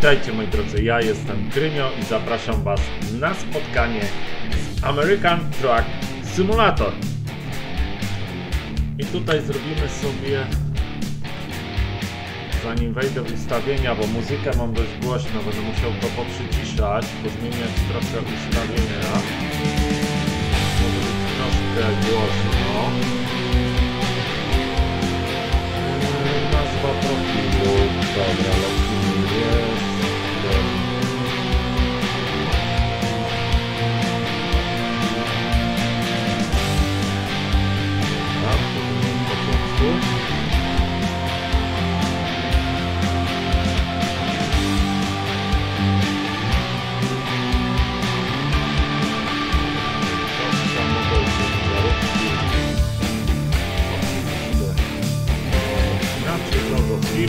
Witajcie moi drodzy, ja jestem Krynio i zapraszam Was na spotkanie z American Truck Simulator. I tutaj zrobimy sobie, zanim wejdę w ustawienia, bo muzykę mam dość głośno, będę musiał to poprzyciszać, pozmieniać trochę ustawienia. Może być troszkę głośno. Nazwa profilu, dobra, lecimy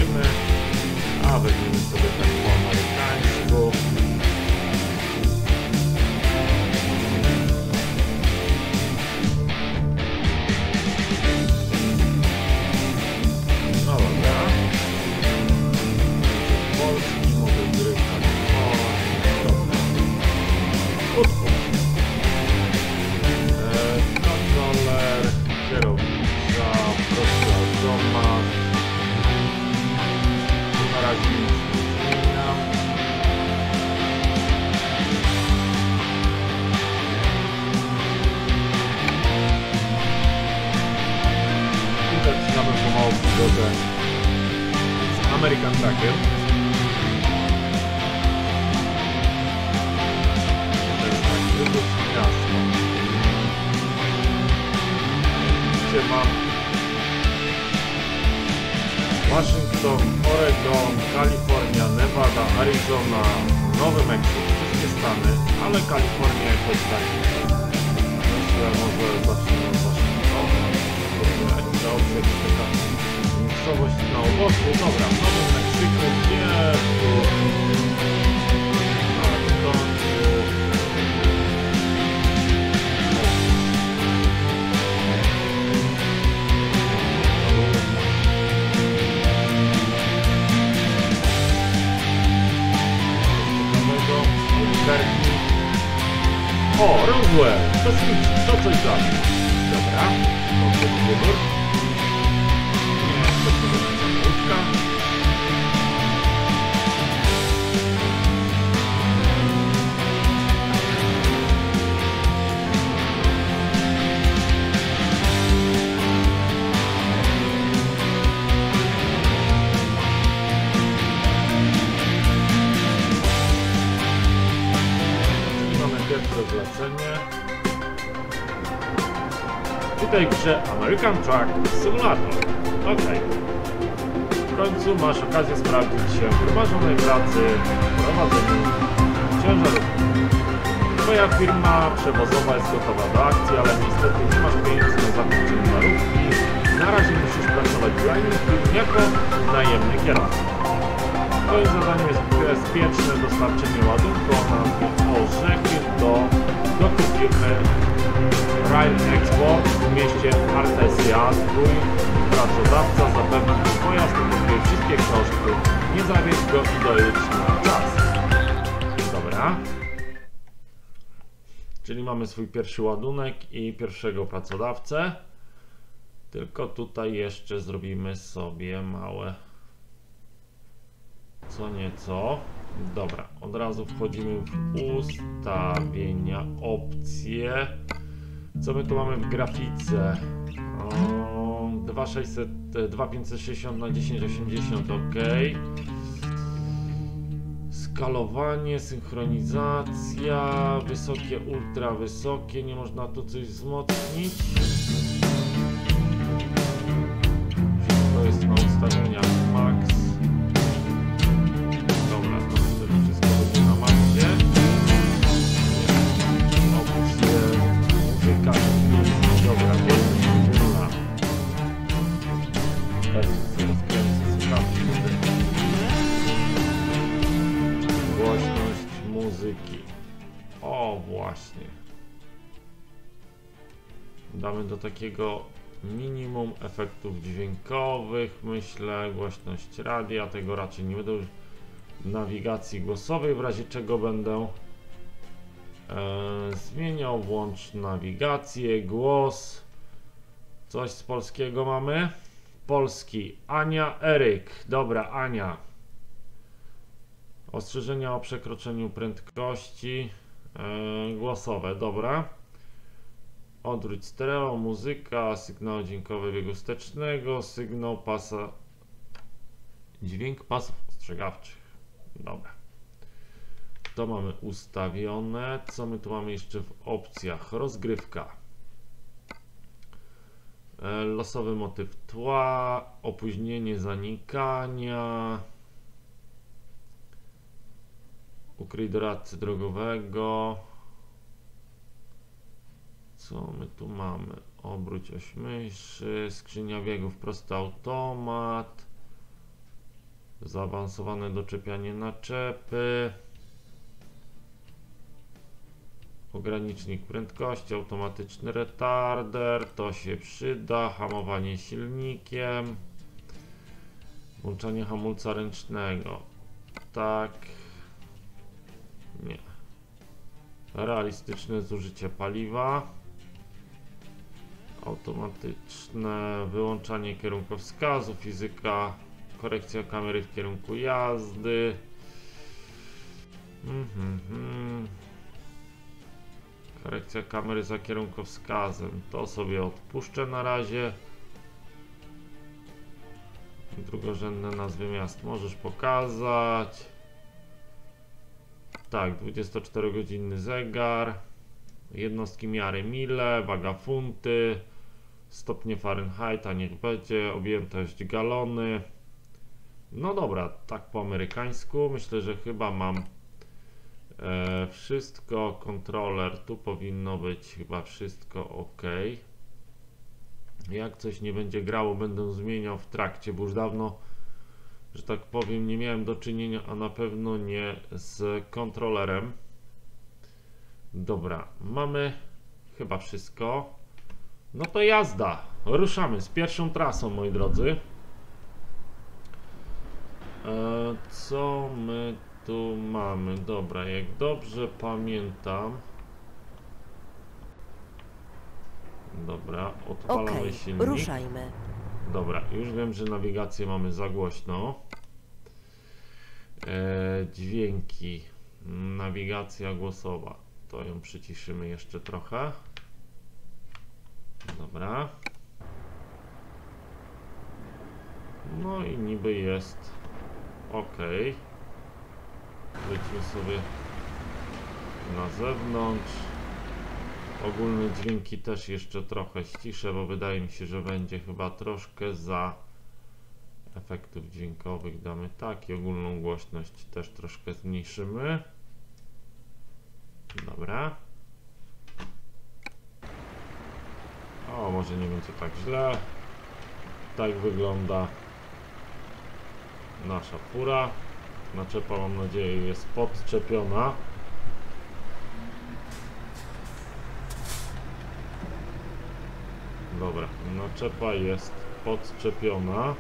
logo firmy, a weźmiemy sobie zlecenie. W grze American Truck Simulator. Ok. W końcu masz okazję sprawdzić się w wymarzonej pracy, prowadzeniu ciężarówki. Twoja firma przewozowa jest gotowa do akcji, ale niestety nie masz pieniędzy na zakup ciężarówki. Na razie musisz pracować dla innych firm jako najemny kierowca. Twoim zadaniem jest bezpieczne dostarczenie ładunku o nazwie Orzechy do doku firmy Rail Export w mieście Artesia. Twój pracodawca zapewni Ci pojazd wszystkie koszty. Nie zawieź go i dojedź na czas. Dobra. Czyli mamy swój pierwszy ładunek i pierwszego pracodawcę. Tylko tutaj jeszcze zrobimy sobie małe co nieco. Dobra, od razu wchodzimy w ustawienia, opcje. Co my tu mamy w grafice? O, 2600, e, 2560 na 1080 ok. Skalowanie, synchronizacja, wysokie, ultra wysokie, nie można tu coś wzmocnić. Damy do takiego minimum efektów dźwiękowych, myślę, głośność radia, tego raczej nie będę nawigacji głosowej, w razie czego będę e, zmieniał, włącz nawigację, głos, coś z polskiego mamy, polski, Ania, Eryk, dobra, Ania, ostrzeżenia o przekroczeniu prędkości, e, głosowe, dobra, odwróć stereo, muzyka, sygnał dźwiękowy biegu wstecznego, sygnał pasa, dźwięk pasów ostrzegawczych, dobra. To mamy ustawione. Co my tu mamy jeszcze w opcjach? Rozgrywka. E, Losowy motyw tła, opóźnienie zanikania, ukryj doradcy drogowego. Co my tu mamy? Obróć oś myszy, skrzynia biegów, prosty automat, zaawansowane doczepianie naczepy. Ogranicznik prędkości, automatyczny retarder, to się przyda, hamowanie silnikiem, włączanie hamulca ręcznego, tak, nie, realistyczne zużycie paliwa, automatyczne wyłączanie kierunkowskazu, fizyka, korekcja kamery w kierunku jazdy, mhm, mhm. Korekcja kamery za kierunkowskazem. To sobie odpuszczę na razie. Drugorzędne nazwy miast możesz pokazać. Tak, 24-godzinny zegar. Jednostki miary mile, waga funty, stopnie Fahrenheita niech będzie, objętość galony. No dobra, tak po amerykańsku. Myślę, że chyba mam E, wszystko, kontroler, tu powinno być chyba wszystko ok. Jak coś nie będzie grało, będę zmieniał w trakcie, bo już dawno, że tak powiem, nie miałem do czynienia, a na pewno nie z kontrolerem. Dobra, mamy chyba wszystko. No to jazda. Ruszamy z pierwszą trasą, moi drodzy. E, co my tu mamy? Dobra, jak dobrze pamiętam. Dobra, odpalamy Okej, silnik. ruszajmy. Dobra, już wiem, że nawigację mamy za głośno. E, dźwięki. Nawigacja głosowa. To ją przyciszymy jeszcze trochę. Dobra. No i niby jest ok. Wejdźmy sobie na zewnątrz. Ogólne dźwięki też jeszcze trochę ściszę, bo wydaje mi się, że będzie chyba troszkę za efektów dźwiękowych damy tak i ogólną głośność też troszkę zmniejszymy. Dobra. O, może nie będzie tak źle. Tak wygląda nasza fura. Naczepa mam nadzieję jest podczepiona. Dobra, naczepa jest podczepiona.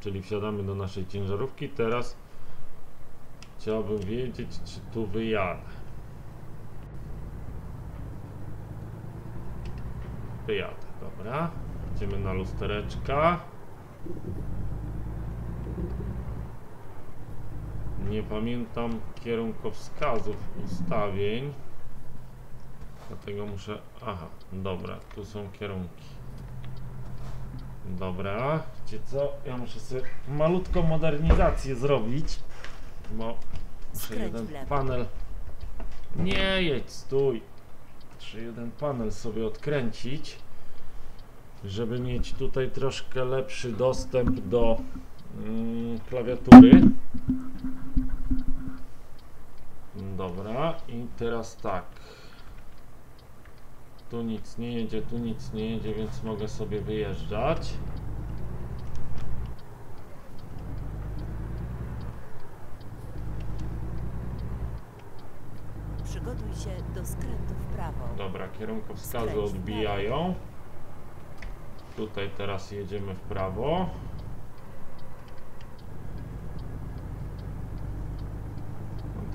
Czyli wsiadamy do naszej ciężarówki. Teraz chciałbym wiedzieć, czy tu wyjadę. Wyjadę, dobra. Idziemy na lustereczka. Nie pamiętam kierunkowskazów ustawień. Dlatego muszę... Aha, dobra, tu są kierunki. Dobra, wiecie co? Ja muszę sobie malutką modernizację zrobić. Bo muszę jeden panel... Nie jedź, stój. Muszę jeden panel sobie odkręcić. Żeby mieć tutaj troszkę lepszy dostęp do mm, klawiatury. Dobra, i teraz tak. Tu nic nie jedzie, tu nic nie jedzie, więc mogę sobie wyjeżdżać. Przygotuj się do skrętu w prawo. Dobra, kierunkowskazy Skręć odbijają. Tutaj teraz jedziemy w prawo.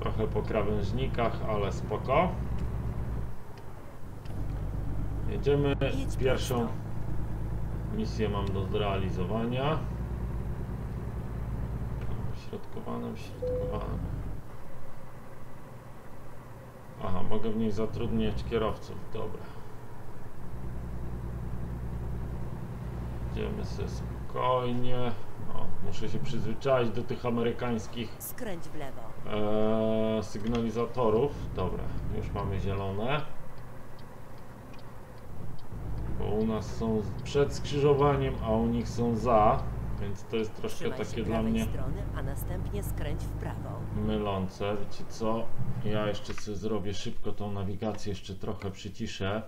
trochę po krawężnikach, ale spoko. Jedziemy. Pierwszą misję mam do zrealizowania. Środkowanym, środkowanym. Aha, mogę w niej zatrudniać kierowców, dobra. Idziemy sobie spokojnie. O, muszę się przyzwyczaić do tych amerykańskich Skręć w lewo. Eee, sygnalizatorów. Dobra, już mamy zielone. Bo u nas są przed skrzyżowaniem, a u nich są za, więc to jest troszkę Trzymaj takie dla mnie strony, a następnie skręć w prawo. mylące. Wiecie co? Ja jeszcze sobie zrobię szybko tą nawigację, jeszcze trochę przyciszę,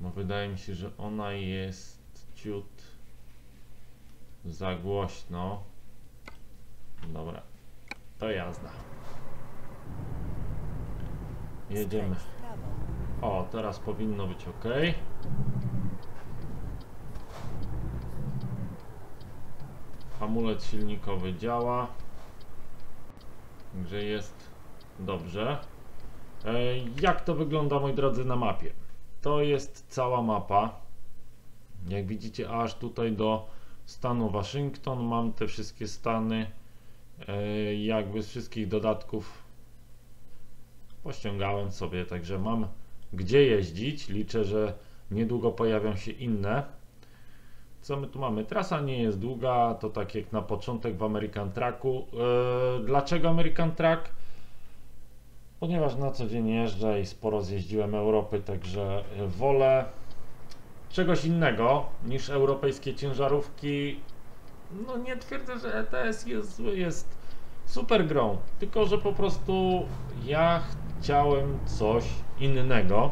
bo wydaje mi się, że ona jest ciut za głośno. Dobra, to jazda. Jedziemy. O, teraz powinno być ok. Hamulec silnikowy działa. Także jest dobrze. E, Jak to wygląda, moi drodzy, na mapie? To jest cała mapa. Jak widzicie, aż tutaj do stanu Waszyngton mam te wszystkie stany. e, Jakby z wszystkich dodatków pościągałem sobie, także mam gdzie jeździć. Liczę, że niedługo pojawią się inne. Co my tu mamy? Trasa nie jest długa, to tak jak na początek w American Trucku. Yy, dlaczego American Truck? Ponieważ na co dzień jeżdżę i sporo zjeździłem Europy, także wolę czegoś innego niż europejskie ciężarówki. No nie twierdzę, że ETS jest jest super grą, tylko że po prostu ja chciałem coś innego,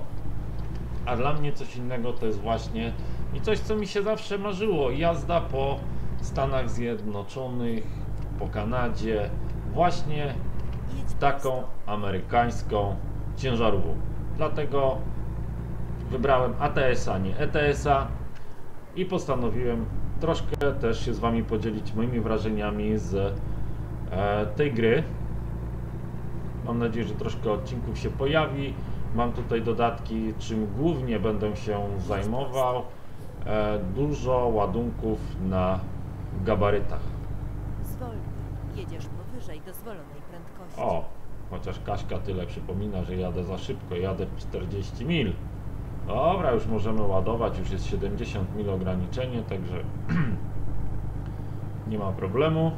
a dla mnie coś innego to jest właśnie i coś, co mi się zawsze marzyło, jazda po Stanach Zjednoczonych, po Kanadzie, właśnie taką amerykańską ciężarówką. Dlatego wybrałem ATS-a, nie ETS-a i postanowiłem troszkę też się z Wami podzielić moimi wrażeniami z e, tej gry. Mam nadzieję, że troszkę odcinków się pojawi. Mam tutaj dodatki, czym głównie będę się zajmował. E, dużo ładunków na gabarytach. Zwolnij. Jedziesz powyżej dozwolonej prędkości. O, chociaż Kaśka tyle przypomina, że jadę za szybko, jadę 40 mil. Dobra, już możemy ładować, już jest 70 mil ograniczenie, także nie ma problemu.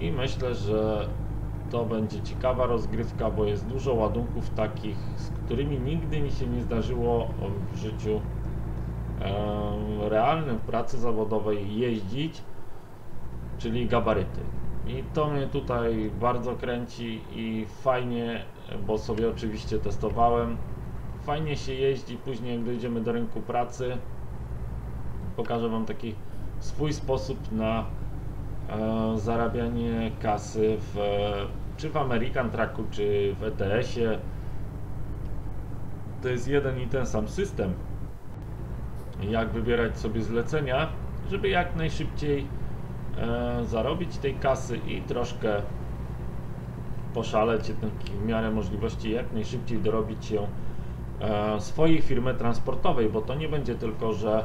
I myślę, że to będzie ciekawa rozgrywka, bo jest dużo ładunków takich, z którymi nigdy mi się nie zdarzyło w życiu realnym, w pracy zawodowej jeździć czyli gabaryty. I to mnie tutaj bardzo kręci i fajnie, bo sobie oczywiście testowałem. Fajnie się jeździ później, jak dojdziemy do rynku pracy. Pokażę Wam taki swój sposób na e, zarabianie kasy w, czy w American Trucku, czy w ETS-ie. To jest jeden i ten sam system. Jak wybierać sobie zlecenia, żeby jak najszybciej e, zarobić tej kasy i troszkę poszaleć jednak w miarę możliwości jak najszybciej dorobić się e, swojej firmy transportowej, bo to nie będzie tylko, że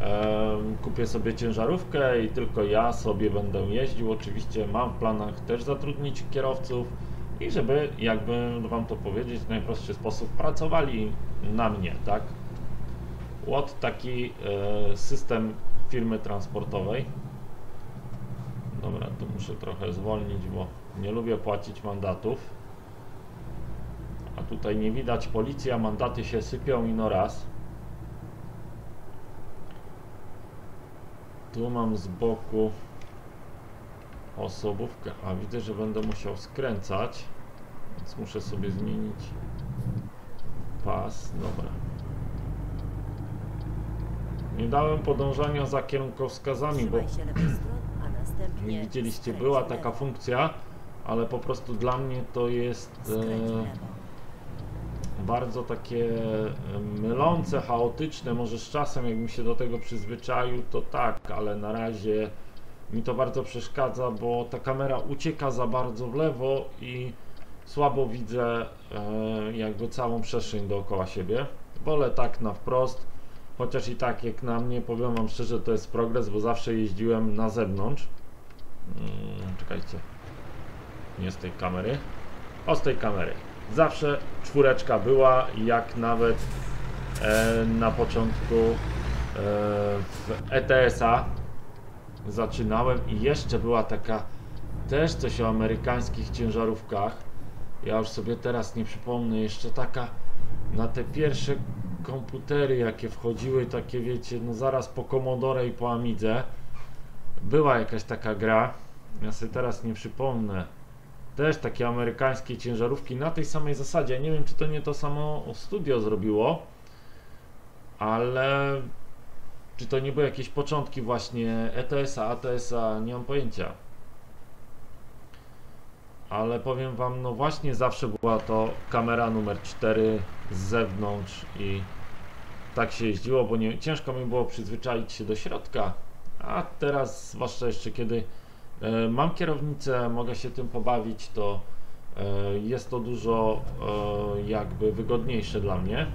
e, kupię sobie ciężarówkę i tylko ja sobie będę jeździł. Oczywiście mam w planach też zatrudnić kierowców i żeby, jakby Wam to powiedzieć, w najprostszy sposób pracowali na mnie, tak? Łot taki e, system firmy transportowej. Dobra, tu muszę trochę zwolnić, bo nie lubię płacić mandatów. A tutaj nie widać policji, a mandaty się sypią i no raz. Tu mam z boku osobówkę, a widzę, że będę musiał skręcać, więc muszę sobie zmienić pas. Dobra. Nie dałem podążania za kierunkowskazami, bo nie widzieliście, była taka funkcja, ale po prostu dla mnie to jest e, bardzo takie e, mylące, chaotyczne. Może z czasem, jakbym się do tego przyzwyczaił, to tak, ale na razie mi to bardzo przeszkadza, bo ta kamera ucieka za bardzo w lewo i słabo widzę e, jakby całą przestrzeń dookoła siebie. Wolę tak na wprost, chociaż i tak jak na mnie, powiem wam szczerze, to jest progres, bo zawsze jeździłem na zewnątrz. Mm, czekajcie, nie z tej kamery, o z tej kamery. Zawsze czwóreczka była, jak nawet e, na początku e, w ETS-a zaczynałem i jeszcze była taka też coś o amerykańskich ciężarówkach. Ja już sobie teraz nie przypomnę, jeszcze taka na te pierwsze komputery, jakie wchodziły, takie wiecie, no zaraz po Commodore i po Amidze, była jakaś taka gra. Ja sobie teraz nie przypomnę. Też takie amerykańskie ciężarówki na tej samej zasadzie. Nie wiem, czy to nie to samo studio zrobiło, ale czy to nie były jakieś początki właśnie ETS-a, ATS-a, nie mam pojęcia. Ale powiem wam, no właśnie zawsze była to kamera numer 4 z zewnątrz i tak się jeździło, bo nie, ciężko mi było przyzwyczaić się do środka. A teraz, zwłaszcza jeszcze kiedy e, mam kierownicę, mogę się tym pobawić, to e, jest to dużo e, jakby wygodniejsze dla mnie.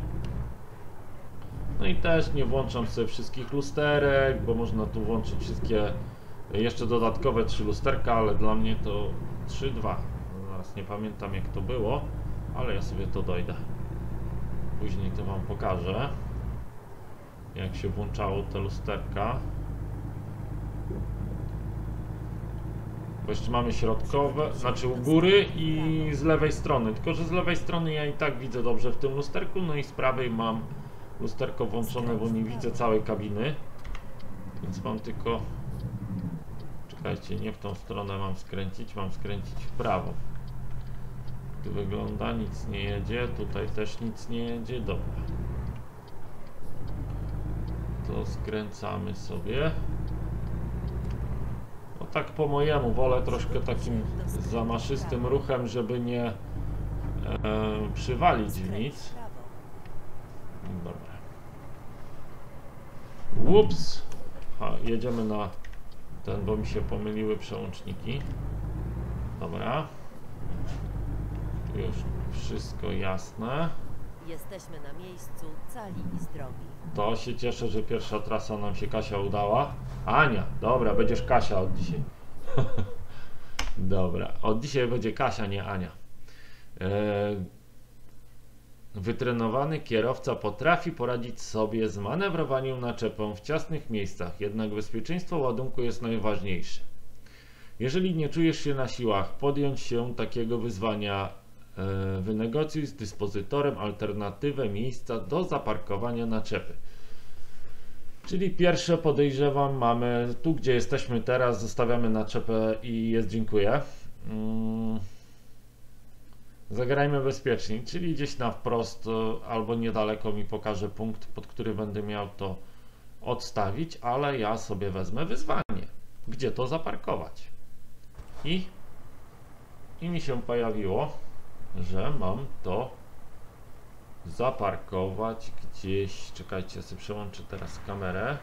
No i też nie włączam sobie wszystkich lusterek, bo można tu włączyć wszystkie jeszcze dodatkowe trzy lusterka, ale dla mnie to 3-2. Zaraz nie pamiętam jak to było, ale ja sobie to dojdę. Później to wam pokażę. Jak się włączało te lusterka. Bo jeszcze mamy środkowe, znaczy u góry i z lewej strony. Tylko, że z lewej strony ja i tak widzę dobrze w tym lusterku, no i z prawej mam lusterko włączone, bo nie widzę całej kabiny. Więc mam tylko... Czekajcie, nie w tą stronę mam skręcić, mam skręcić w prawo. Tu wygląda, nic nie jedzie, tutaj też nic nie jedzie, dobra. To skręcamy sobie. No tak po mojemu, wolę troszkę takim zamaszystym ruchem, żeby nie e, przywalić w nic. Dobra. Ups. Ha, jedziemy na ten, bo mi się pomyliły przełączniki. Dobra. Już wszystko jasne. Jesteśmy na miejscu, cali i zdrowi. To się cieszę, że pierwsza trasa nam się Kasia udała. Ania, dobra, będziesz Kasia od dzisiaj. dobra, od dzisiaj będzie Kasia, nie Ania. Eee, Wytrenowany kierowca potrafi poradzić sobie z manewrowaniem naczepą w ciasnych miejscach, jednak bezpieczeństwo ładunku jest najważniejsze. Jeżeli nie czujesz się na siłach podjąć się takiego wyzwania, e, wynegocjuj z dyspozytorem alternatywę miejsca do zaparkowania naczepy. Czyli pierwsze podejrzewam mamy tu, gdzie jesteśmy teraz, zostawiamy naczepę i jest dziękuję. Mm. Zagrajmy bezpiecznie, czyli gdzieś na wprost e, albo niedaleko mi pokaże punkt, pod który będę miał to odstawić, ale ja sobie wezmę wyzwanie, gdzie to zaparkować. I, i mi się pojawiło, że mam to zaparkować gdzieś. Czekajcie, ja sobie przełączę teraz kamerę.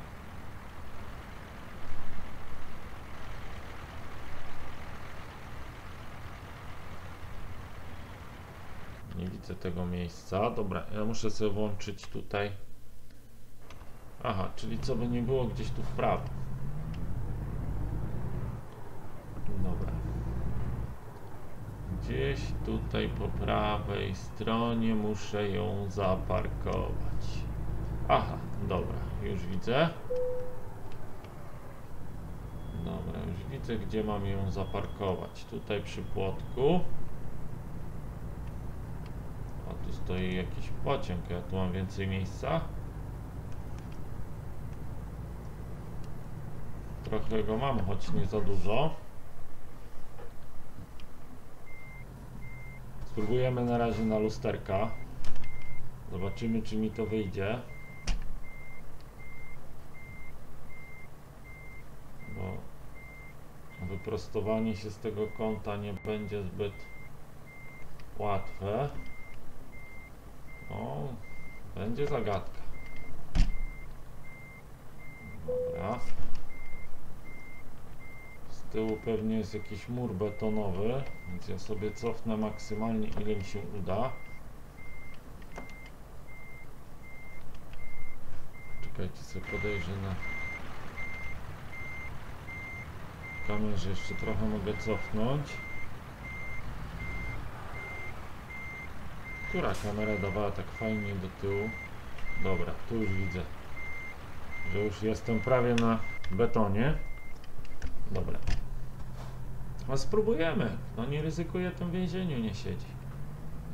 Nie widzę tego miejsca. Dobra, ja muszę sobie włączyć tutaj. Aha, czyli co by nie było gdzieś tu w prawo. Dobra. Gdzieś tutaj po prawej stronie muszę ją zaparkować. Aha, dobra, już widzę. Dobra, już widzę, gdzie mam ją zaparkować. Tutaj przy płotku. Tu stoi jakiś pociąg, ja tu mam więcej miejsca. Trochę go mam, choć nie za dużo. Spróbujemy na razie na lusterka. Zobaczymy, czy mi to wyjdzie. Bo wyprostowanie się z tego kąta nie będzie zbyt łatwe. O, będzie zagadka. Dobra. Z tyłu pewnie jest jakiś mur betonowy, więc ja sobie cofnę maksymalnie ile mi się uda. Czekajcie, sobie podejrzę na kamerze. Jeszcze trochę mogę cofnąć. Która kamera dawała tak fajnie do tyłu? Dobra, tu już widzę, że już jestem prawie na betonie. Dobra. A spróbujemy. No nie ryzykuję tym więzieniu nie siedzi.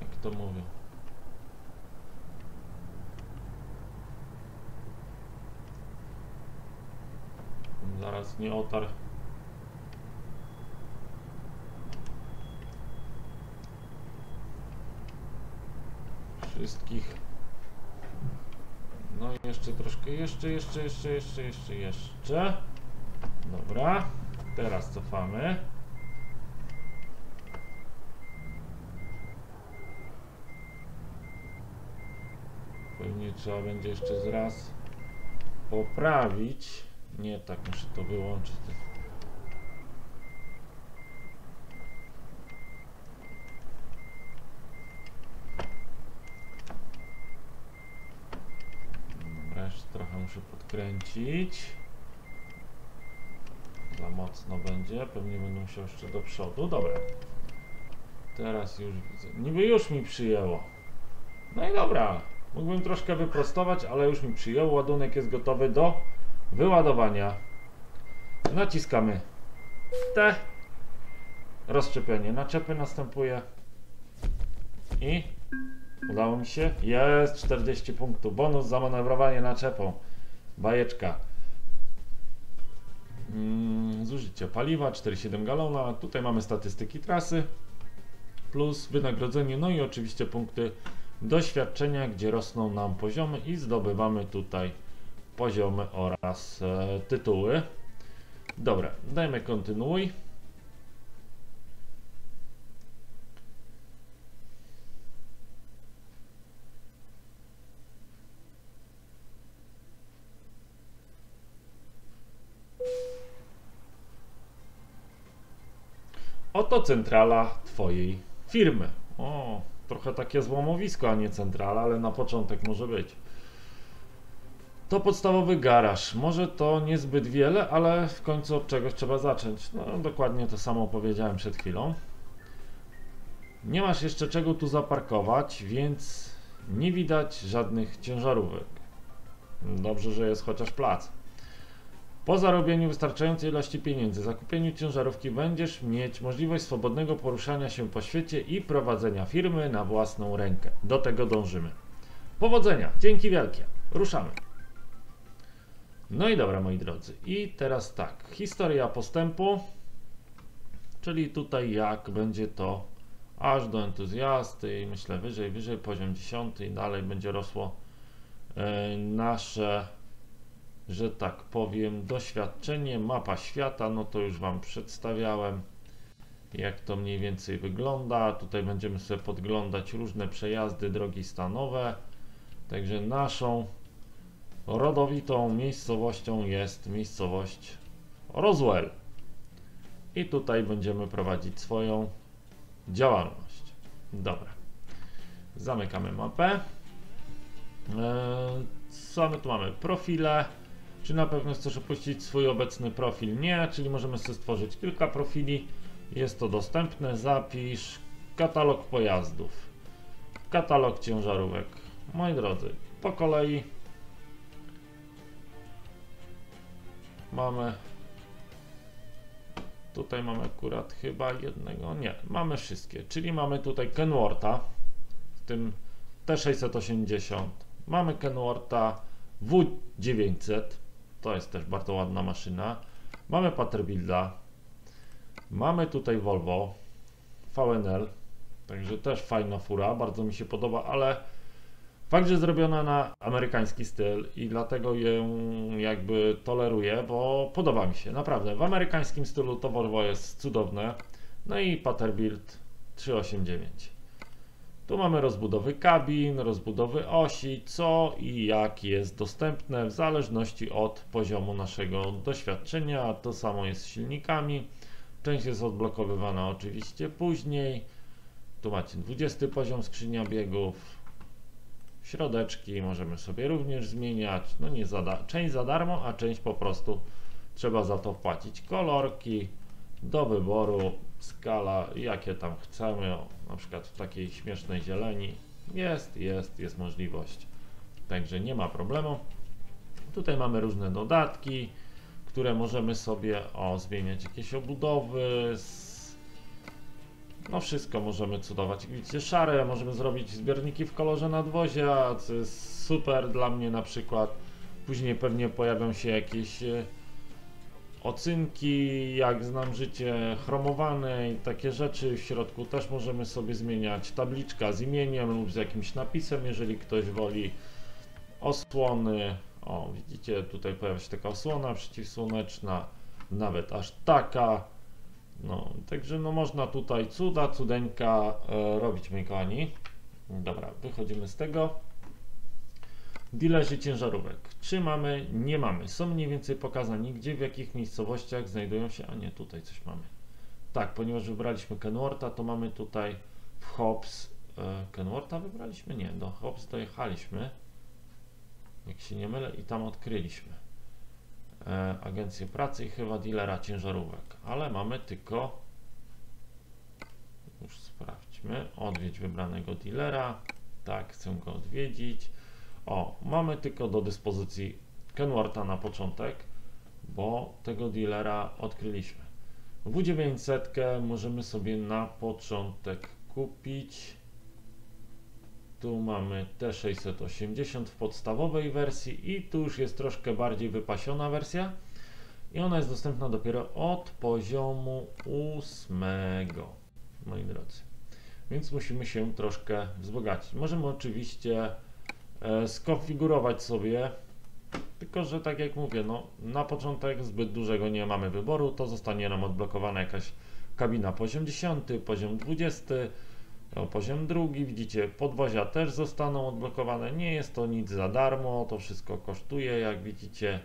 Jak to mówią. Zaraz nie otarł. Wszystkich. No jeszcze troszkę, jeszcze, jeszcze, jeszcze, jeszcze, jeszcze, jeszcze. Dobra. Teraz cofamy. Pewnie trzeba będzie jeszcze z raz poprawić. Nie tak, muszę to wyłączyć. Dobra, jeszcze trochę muszę podkręcić. Za mocno będzie, pewnie będę musiał jeszcze do przodu. Dobra. Teraz już widzę. Niby już mi przyjęło. No i dobra. Mógłbym troszkę wyprostować, ale już mi przyjęło. Ładunek jest gotowy do wyładowania. Naciskamy T. Rozszczepienie naczepy następuje. I udało mi się. Jest 40 punktów. Bonus za manewrowanie naczepą. Bajeczka. Mm, zużycie paliwa 4,7 galona. Tutaj mamy statystyki trasy plus wynagrodzenie, no i oczywiście punkty doświadczenia, gdzie rosną nam poziomy i zdobywamy tutaj poziomy oraz e, tytuły. Dobra, dajmy kontynuuj. Oto centrala Twojej firmy. O, trochę takie złomowisko, a nie centrala, ale na początek może być. To podstawowy garaż. Może to niezbyt wiele, ale w końcu od czegoś trzeba zacząć. No, dokładnie to samo powiedziałem przed chwilą. Nie masz jeszcze czego tu zaparkować, więc nie widać żadnych ciężarówek. Dobrze, że jest chociaż plac. Po zarobieniu wystarczającej ilości pieniędzy, zakupieniu ciężarówki będziesz mieć możliwość swobodnego poruszania się po świecie i prowadzenia firmy na własną rękę. Do tego dążymy. Powodzenia, dzięki wielkie. Ruszamy. No i dobra, moi drodzy. I teraz tak, historia postępu, czyli tutaj jak będzie to aż do entuzjasty i myślę wyżej, wyżej, poziom 10 i dalej będzie rosło e, nasze że tak powiem, doświadczenie, mapa świata, no to już Wam przedstawiałem, jak to mniej więcej wygląda. Tutaj będziemy sobie podglądać różne przejazdy, drogi stanowe. Także naszą rodowitą miejscowością jest miejscowość Roswell. I tutaj będziemy prowadzić swoją działalność. Dobra. Zamykamy mapę. Eee, co my tu mamy? Profile. Czy na pewno chcesz opuścić swój obecny profil? Nie, czyli możemy sobie stworzyć kilka profili. Jest to dostępne. Zapisz katalog pojazdów, katalog ciężarówek. Moi drodzy, po kolei mamy tutaj mamy akurat chyba jednego, nie, mamy wszystkie, czyli mamy tutaj Kenwortha, w tym T680, mamy Kenwortha W900, to jest też bardzo ładna maszyna. Mamy Paterbilda. Mamy tutaj Volvo VNL. Także też fajna fura, bardzo mi się podoba, ale fakt, że zrobiona na amerykański styl i dlatego ją jakby toleruję, bo podoba mi się, naprawdę. W amerykańskim stylu to Volvo jest cudowne. No i Paterbild 389. Tu mamy rozbudowy kabin, rozbudowy osi, co i jak jest dostępne w zależności od poziomu naszego doświadczenia. To samo jest z silnikami. Część jest odblokowywana oczywiście później. Tu macie 20 poziom skrzynia biegów. Środeczki możemy sobie również zmieniać. No nie za część za darmo, a część po prostu trzeba za to wpłacić. Kolorki do wyboru, skala jakie tam chcemy, o, na przykład w takiej śmiesznej zieleni. Jest, jest, jest możliwość. Także nie ma problemu. Tutaj mamy różne dodatki, które możemy sobie o, zmieniać jakieś obudowy. No wszystko możemy cudować. Widzicie, szare, możemy zrobić zbiorniki w kolorze nadwozia, co jest super dla mnie na przykład. Później pewnie pojawią się jakieś e, ocynki, jak znam życie, chromowane i takie rzeczy. W środku też możemy sobie zmieniać tabliczka z imieniem lub z jakimś napisem, jeżeli ktoś woli osłony. O, widzicie, tutaj pojawia się taka osłona przeciwsłoneczna, nawet aż taka. No, także no można tutaj cuda, cudeńka e, robić, moi kochani. Dobra, wychodzimy z tego. Dilerzy ciężarówek. Czy mamy? Nie mamy. Są mniej więcej pokazani, gdzie, w jakich miejscowościach znajdują się. A nie, tutaj coś mamy. Tak, ponieważ wybraliśmy Kenwortha, to mamy tutaj w Hobbs. E, Kenwortha wybraliśmy? Nie, do Hobbs dojechaliśmy. Jak się nie mylę, i tam odkryliśmy e, agencję pracy i chyba dealera ciężarówek. Ale mamy tylko. Już sprawdźmy. Odwiedź wybranego dealera. Tak, chcę go odwiedzić. O, mamy tylko do dyspozycji Kenwortha na początek, bo tego dealera odkryliśmy. W900 możemy sobie na początek kupić. Tu mamy T680 w podstawowej wersji i tu już jest troszkę bardziej wypasiona wersja. I ona jest dostępna dopiero od poziomu 8, moi drodzy. Więc musimy się troszkę wzbogacić. Możemy oczywiście skonfigurować sobie, tylko że tak jak mówię, no, na początek zbyt dużego nie mamy wyboru, to zostanie nam odblokowana jakaś kabina poziom 10, poziom 20, o, poziom drugi, widzicie, podwozia też zostaną odblokowane, nie jest to nic za darmo, to wszystko kosztuje, jak widzicie.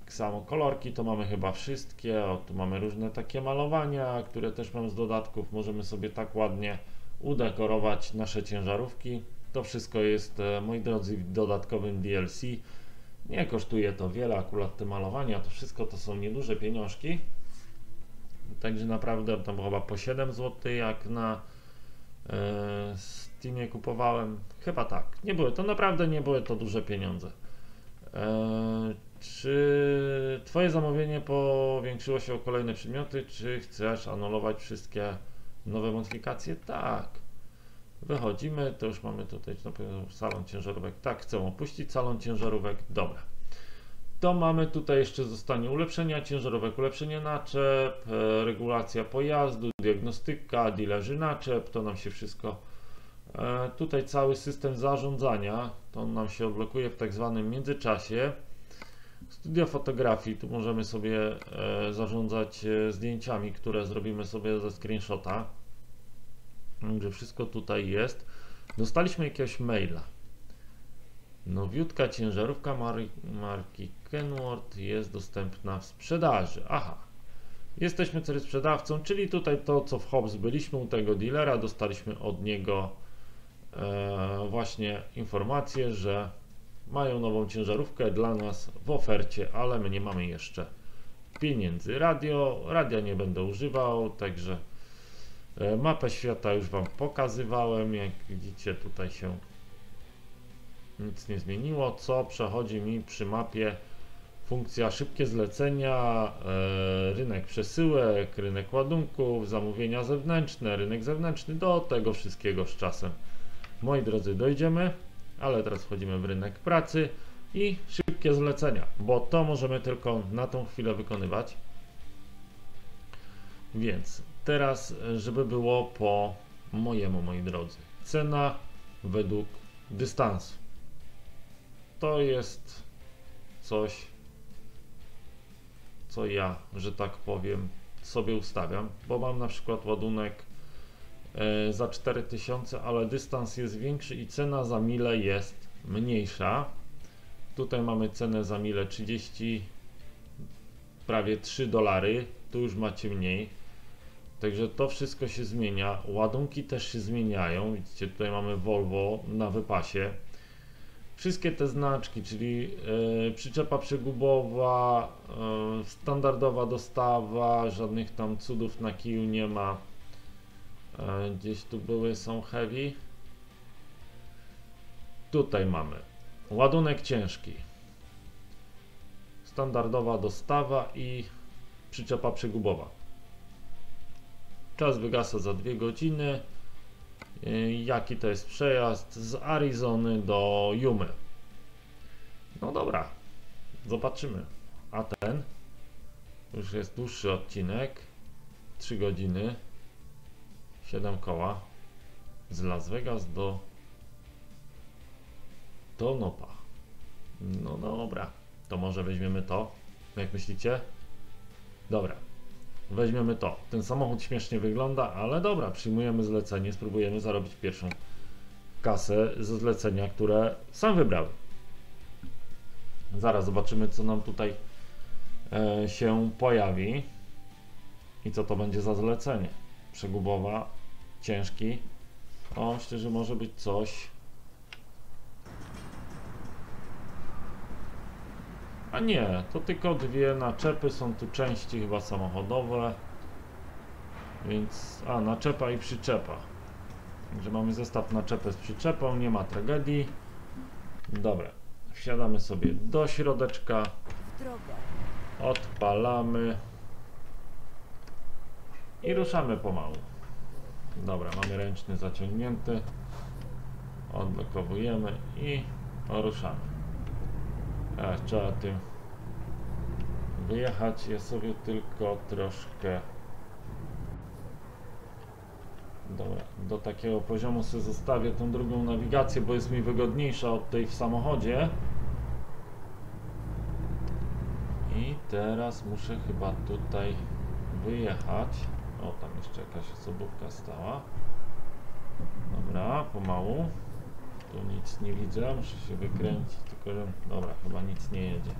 Tak samo kolorki. To mamy chyba wszystkie, o, tu mamy różne takie malowania, które też mam z dodatków, możemy sobie tak ładnie udekorować nasze ciężarówki. To wszystko jest, e, moi drodzy, w dodatkowym DLC. Nie kosztuje to wiele, akurat te malowania, to wszystko to są nieduże pieniążki. Także naprawdę tam chyba po 7 zł, jak na e, Steamie kupowałem. Chyba tak. Nie były to naprawdę nie były to duże pieniądze. E, czy Twoje zamówienie powiększyło się o kolejne przedmioty? Czy chcesz anulować wszystkie nowe modyfikacje? Tak. Wychodzimy, to już mamy tutaj pewno salon ciężarówek. Tak, chcę opuścić salon ciężarówek. Dobra. To mamy tutaj jeszcze zostanie ulepszenia ciężarówek, ulepszenie naczep, e, regulacja pojazdu, diagnostyka, dealerzy naczep, to nam się wszystko e, tutaj cały system zarządzania, to nam się odblokuje w tak zwanym międzyczasie. Studio fotografii, tu możemy sobie e, zarządzać zdjęciami, które zrobimy sobie ze screenshota. Także wszystko tutaj jest. Dostaliśmy jakiegoś maila. Nowiutka ciężarówka mar marki Kenworth jest dostępna w sprzedaży. Aha. Jesteśmy coraz sprzedawcą, czyli tutaj to, co w Hobbs byliśmy u tego dealera, dostaliśmy od niego e, właśnie informację, że mają nową ciężarówkę dla nas w ofercie, ale my nie mamy jeszcze pieniędzy. Radio, radia nie będę używał, także mapę świata już Wam pokazywałem. Jak widzicie, tutaj się nic nie zmieniło. Co przechodzi mi przy mapie? Funkcja szybkie zlecenia, e, rynek przesyłek, rynek ładunków, zamówienia zewnętrzne, rynek zewnętrzny. Do tego wszystkiego z czasem, moi drodzy, dojdziemy ale teraz wchodzimy w rynek pracy i szybkie zlecenia, bo to możemy tylko na tą chwilę wykonywać. Więc teraz, żeby było po mojemu, moi drodzy, cena według dystansu. To jest coś, co ja, że tak powiem, sobie ustawiam, bo mam na przykład ładunek E, za 4000, ale dystans jest większy i cena za milę jest mniejsza. Tutaj mamy cenę za milę 30, prawie 3 dolary. Tu już macie mniej. Także to wszystko się zmienia. Ładunki też się zmieniają. Widzicie, tutaj mamy Volvo na wypasie. Wszystkie te znaczki, czyli e, przyczepa przegubowa, e, standardowa dostawa, żadnych tam cudów na kiju nie ma. E, gdzieś tu były, są heavy. Tutaj mamy ładunek ciężki, standardowa dostawa i przyczepa przegubowa. Czas wygasa za 2 godziny. Y, Jaki to jest przejazd z Arizony do Jumy? No dobra, zobaczymy. A ten już jest dłuższy odcinek. 3 godziny, 7 koła z Las Vegas do do. No dobra, to może weźmiemy to. Jak myślicie? Dobra, weźmiemy to. Ten samochód śmiesznie wygląda, ale dobra, przyjmujemy zlecenie, spróbujemy zarobić pierwszą kasę ze zlecenia, które sam wybrałem. Zaraz zobaczymy, co nam tutaj e, się pojawi i co to będzie za zlecenie. Przegubowa, ciężki. O, myślę, że może być coś. A nie, to tylko dwie naczepy, są tu części chyba samochodowe. Więc, a naczepa i przyczepa. Także mamy zestaw naczepy z przyczepą, nie ma tragedii. Dobra, wsiadamy sobie do środeczka, odpalamy i ruszamy pomału. Dobra, mamy ręczny zaciągnięty, odblokowujemy i ruszamy. A, trzeba tym wyjechać. Ja sobie tylko troszkę Dobra, do takiego poziomu sobie zostawię tą drugą nawigację, bo jest mi wygodniejsza od tej w samochodzie. I teraz muszę chyba tutaj wyjechać. O, tam jeszcze jakaś osobówka stała. Dobra, pomału. Tu nic nie widzę, muszę się wykręcić, tylko że... Dobra, chyba nic nie jedzie.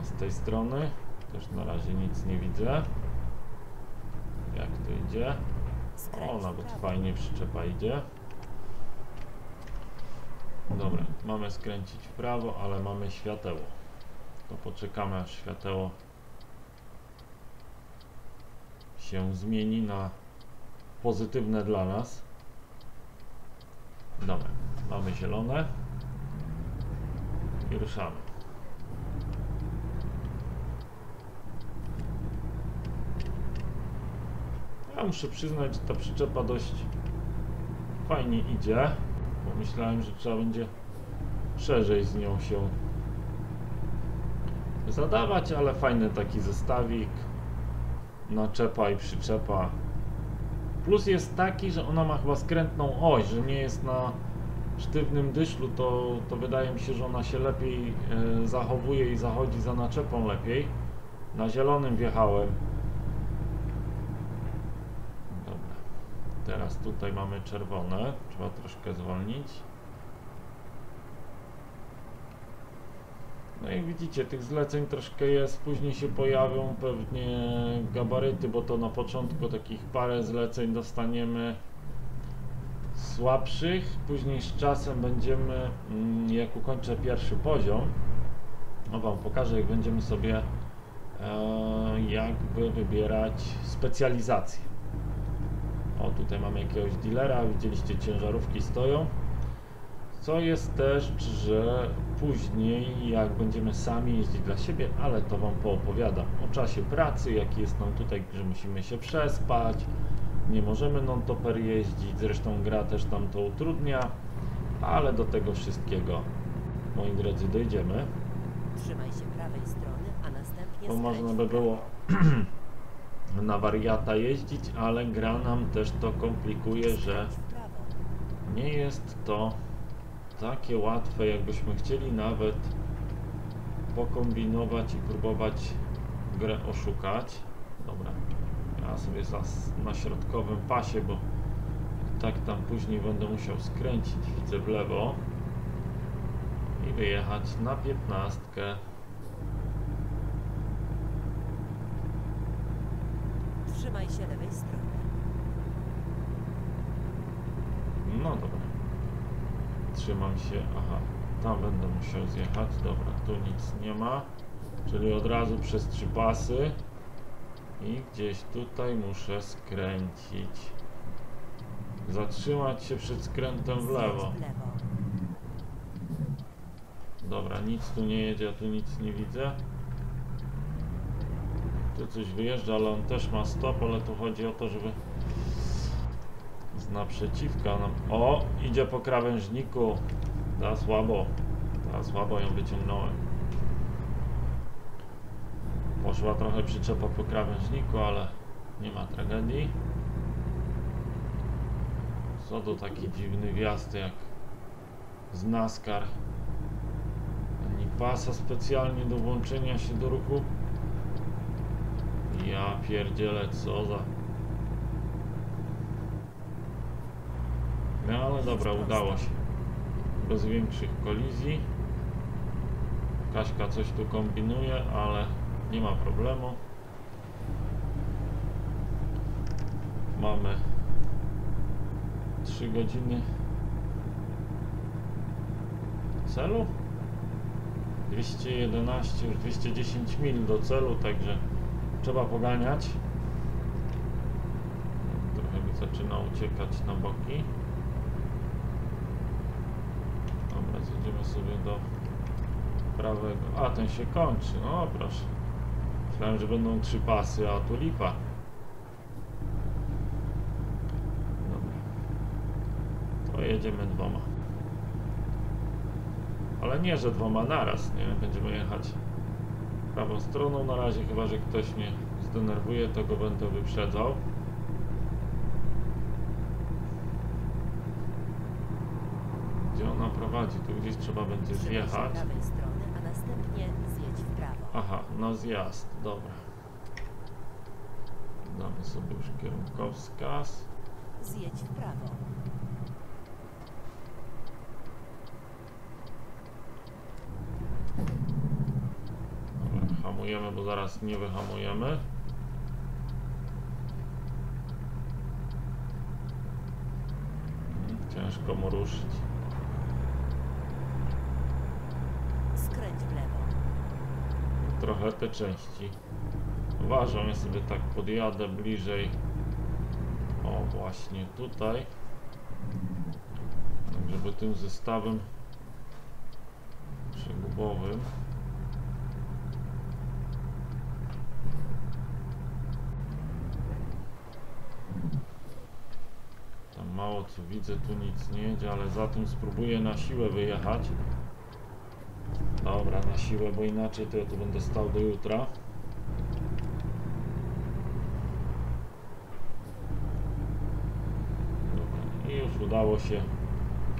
A z tej strony też na razie nic nie widzę. Jak to idzie? O, nawet fajnie przyczepa idzie. Dobra, mamy skręcić w prawo, ale mamy świateło. To poczekamy aż świateło się zmieni na pozytywne dla nas. Dobra, mamy zielone i ruszamy. Ja muszę przyznać, że ta przyczepa dość fajnie idzie. Pomyślałem, że trzeba będzie szerzej z nią się zadawać, ale fajny taki zestawik. Naczepa i przyczepa. Plus jest taki, że ona ma chyba skrętną oś, że nie jest na sztywnym dyszlu, to, to wydaje mi się, że ona się lepiej e, zachowuje i zachodzi za naczepą lepiej. Na zielonym wjechałem. Dobra. Teraz tutaj mamy czerwone. Trzeba troszkę zwolnić. No i widzicie, tych zleceń troszkę jest, później się pojawią pewnie gabaryty, bo to na początku takich parę zleceń dostaniemy słabszych, później z czasem będziemy, mm, jak ukończę pierwszy poziom, no wam pokażę, jak będziemy sobie e, jakby wybierać specjalizację. O, tutaj mamy jakiegoś dealera, widzieliście ciężarówki stoją. Co jest też, że później, jak będziemy sami jeździć dla siebie, ale to Wam poopowiadam o czasie pracy, jaki jest nam tutaj, że musimy się przespać, nie możemy non-topper jeździć, zresztą gra też nam to utrudnia, ale do tego wszystkiego, moi drodzy, dojdziemy, Trzymaj się prawej strony, a następnie bo można by było na wariata jeździć, ale gra nam też to komplikuje, że nie jest to takie łatwe, jakbyśmy chcieli nawet pokombinować i próbować grę oszukać. Dobra, ja sobie zas na środkowym pasie, bo tak tam później będę musiał skręcić, widzę w lewo i wyjechać na piętnastkę. Trzymaj się lewej strony. No dobra. Trzymam się. Aha, tam będę musiał zjechać. Dobra, tu nic nie ma. Czyli od razu przez trzy pasy. I gdzieś tutaj muszę skręcić. Zatrzymać się przed skrętem w Zjedź lewo. w lewo. Dobra, nic tu nie jedzie, ja tu nic nie widzę. Tu coś wyjeżdża, ale on też ma stop, ale tu chodzi o to, żeby z naprzeciwka nam... O! Idzie po krawężniku. Ta słabo. Ta słabo ją wyciągnąłem. Poszła trochę przyczepa po krawężniku, ale nie ma tragedii. Co to taki dziwny wjazd jak z NASCAR. Ani pasa specjalnie do włączenia się do ruchu. Ja pierdzielę, co za... No ale dobra, udało się. Bez większych kolizji. Kaśka coś tu kombinuje, ale nie ma problemu. Mamy 3 godziny celu 211, już 210 mil do celu, także trzeba poganiać. Trochę mi zaczyna uciekać na boki. Dobra, zjedziemy sobie do prawego. A, ten się kończy, no proszę. Myślałem, że będą trzy pasy, a tu lipa. Dobra. To jedziemy dwoma. Ale nie, że dwoma naraz, nie? Będziemy jechać prawą stroną na razie, chyba że ktoś mnie zdenerwuje, to go będę wyprzedzał. Gdzie prowadzi? Tu gdzieś trzeba będzie zjechać. Aha, na zjazd, dobra. Damy sobie już kierunkowskaz. Zjedź w prawo. Hamujemy, bo zaraz nie wyhamujemy. Mm, Ciężko mu ruszyć. Skręć w lewo. Trochę te części. Uważam, ja sobie tak podjadę bliżej. O, właśnie tutaj. Tak, żeby tym zestawem przegubowym. Tam mało co widzę, tu nic nie jedzie, ale za tym spróbuję na siłę wyjechać. Dobra, na siłę, bo inaczej to ja tu będę stał do jutra. I już udało się.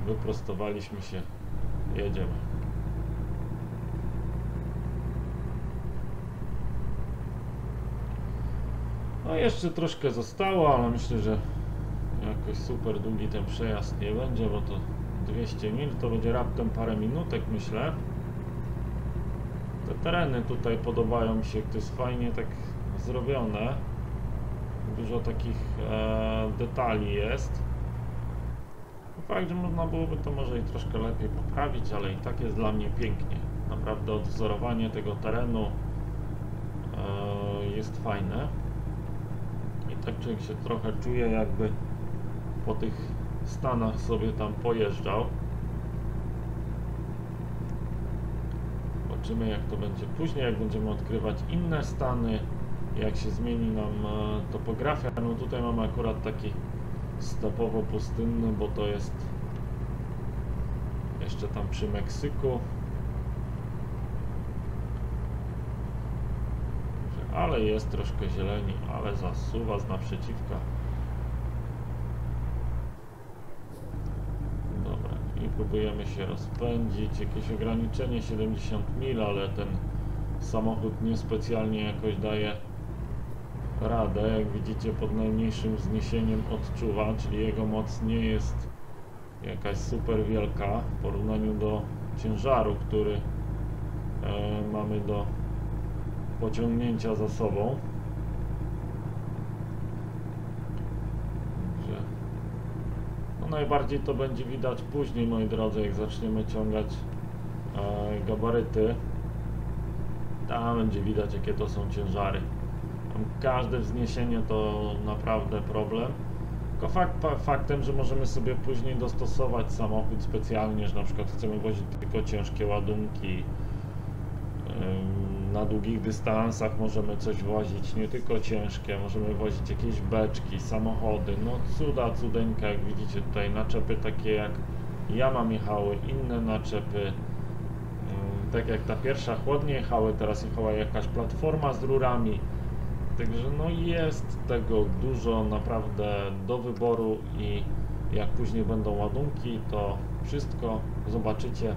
Wyprostowaliśmy się. Jedziemy. No jeszcze troszkę zostało, ale myślę, że jakoś super długi ten przejazd nie będzie, bo to 200 mil to będzie raptem parę minutek myślę. Te tereny tutaj podobają mi się, to jest fajnie tak zrobione. Dużo takich e, detali jest. Fakt, że można byłoby to może i troszkę lepiej poprawić, ale i tak jest dla mnie pięknie. Naprawdę odwzorowanie tego terenu e, jest fajne. I tak człowiek się trochę czuje jakby po tych stanach sobie tam pojeżdżał. Zobaczymy jak to będzie później, jak będziemy odkrywać inne stany, jak się zmieni nam e, topografia. No tutaj mamy akurat taki stopowo pustynny, bo to jest jeszcze tam przy Meksyku. Ale jest troszkę zieleni, ale zasuwa z naprzeciwka. Dobra, i próbujemy się rozpędzić. Jakieś ograniczenie 70 mil, ale ten samochód niespecjalnie jakoś daje radę. Jak widzicie, pod najmniejszym wzniesieniem odczuwa, czyli jego moc nie jest jakaś super wielka w porównaniu do ciężaru, który e, mamy do pociągnięcia za sobą. Najbardziej to będzie widać później, moi drodzy, jak zaczniemy ciągać e, gabaryty. Tam będzie widać, jakie to są ciężary. Tam każde wzniesienie to naprawdę problem. Tylko fakt, fa- faktem, że możemy sobie później dostosować samochód specjalnie, że na przykład chcemy wozić tylko ciężkie ładunki. Na długich dystansach możemy coś wozić, nie tylko ciężkie, możemy wozić jakieś beczki, samochody, no cuda, cudeńka, jak widzicie tutaj naczepy takie jak ja mam jechały, inne naczepy, Ym, tak jak ta pierwsza chłodnie jechały, teraz jechała jakaś platforma z rurami, Także no jest tego dużo naprawdę do wyboru i jak później będą ładunki, to wszystko zobaczycie.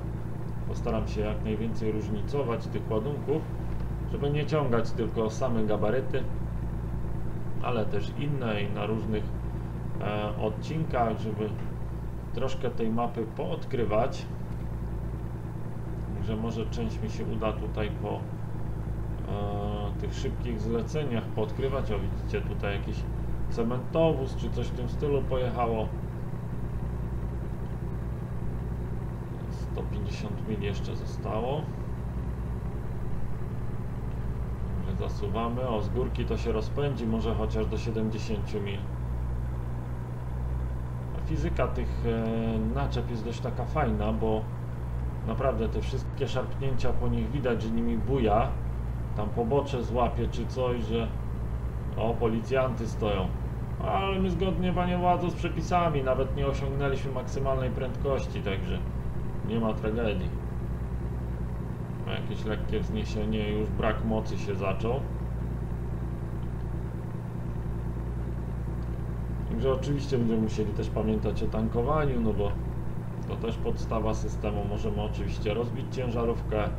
Postaram się jak najwięcej różnicować tych ładunków, żeby nie ciągać tylko same gabaryty, ale też inne i na różnych e, odcinkach, żeby troszkę tej mapy poodkrywać. Że może część mi się uda tutaj po e, tych szybkich zleceniach podkrywać. O, widzicie tutaj jakiś cementowóz czy coś w tym stylu pojechało. 150 mil jeszcze zostało. Dobrze, zasuwamy. O, z górki to się rozpędzi, może chociaż do 70 mil. Fizyka tych e, naczep jest dość taka fajna, bo naprawdę te wszystkie szarpnięcia po nich widać, że nimi buja tam pobocze złapie czy coś, że o, policjanty stoją. Ale my zgodnie, panie władzo, z przepisami nawet nie osiągnęliśmy maksymalnej prędkości, także nie ma tragedii. Jakieś lekkie wzniesienie, już brak mocy się zaczął. Także oczywiście będziemy musieli też pamiętać o tankowaniu, no bo to też podstawa systemu. Możemy oczywiście rozbić ciężarówkę,